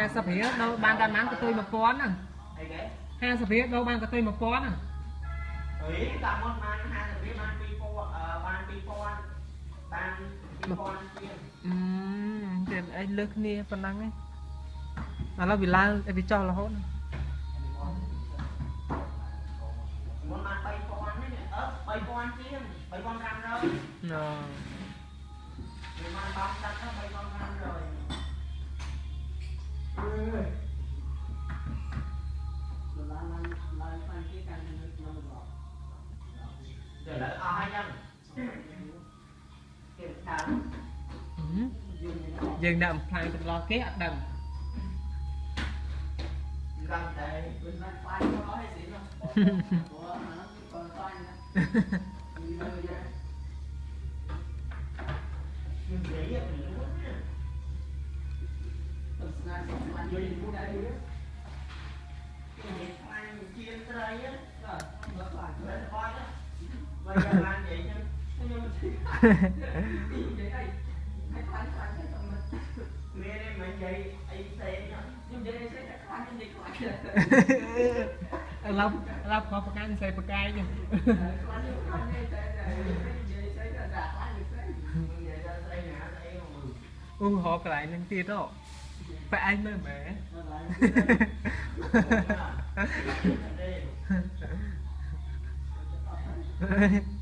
50រៀលដូរបានតែប៉ុន្មានកតុយ1000ហ្នឹងអីគេ50រៀលដូរបានកតុយ1000ហ្នឹងអីតាមមកបាន50រៀលបាន2000អឺបាន2000បាន2000ជាងអឺទៀតអីលើសគ្នាប៉ុណ្ណឹងឯងឥឡូវវាឡើងវាចុះរហូតហ្នឹងមុនបាន3000នេះអឺ3000ជាង3500ណ៎វាបានបងតាត់ទៅ3500 យើងដាក់បំផ្លាញទៅដល់គេអត់ដឹង gần tại bên bên phải có nói hay gì không Ủa, mà nó còn toan nữa Đi đâu vậy? Nhưng vậy á, thì nó quýnh á. Tầm snai sống lạnh vô nhìn muốn đây á. Cái ឡូវឥឡូវខុសប្រកាយស្អីប្រកាយនេះអូហៅកន្លែងហ្នឹងទៀតហ៎បែឯងមើលមែនថ្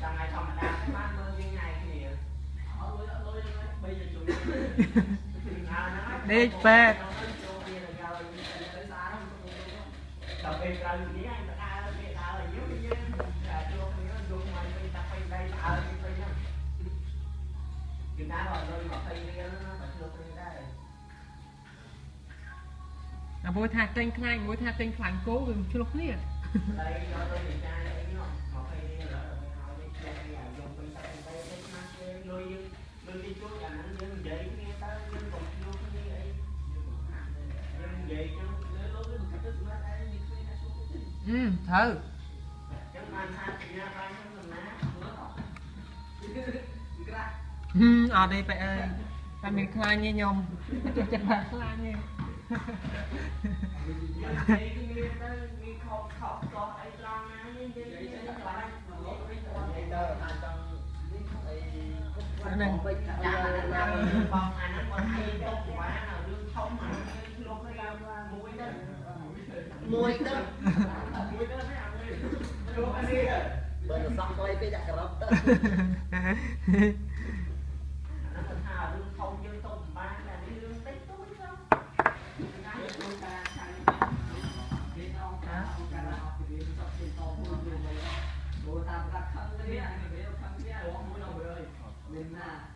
ថ្ងៃធម្មតាបានមើលយើងថ្ងៃគ្នាអត់លុយអត់លុយហ្នឹងបីទៅជួយដេកពេកដល់ពេលក្រោយនេះអញទៅដើរគេដើរឲ្យយើងយើងតែជួបគ្នាយកមកវិញតែពេញដៃដើរទៅហ្នឹងគឺណាបើលុយ20រៀលហ្នឹងតែជួបគ្នាដែរអាមួយថាទិញខ្លាញ់មួយថាទិញខ្លាញ់គោវាឆ្លុះគ្នា đây cho tôi điều tra đấy nó អឺត្រូវ chứ mà tha thì ra bay nó mình má nó ra ហឹមអត់ទេបែអើយតែមានខ្លាញ់ទេខ្ញុំចេះចិត្តថាខ្លាញ់ទេ đây dạ, dạ. muối đó. Muối đó. Mấy ông ơi lúc anh đi. Rồi bởi nó xong coi cái dạ giặc rập đó. โอ้ตามกับครั้งนี้อันนี้เดี๋ยวครั้งนี้ร้องมือเราเลย mình à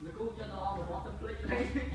nó cũng cho to mà bó tâm linh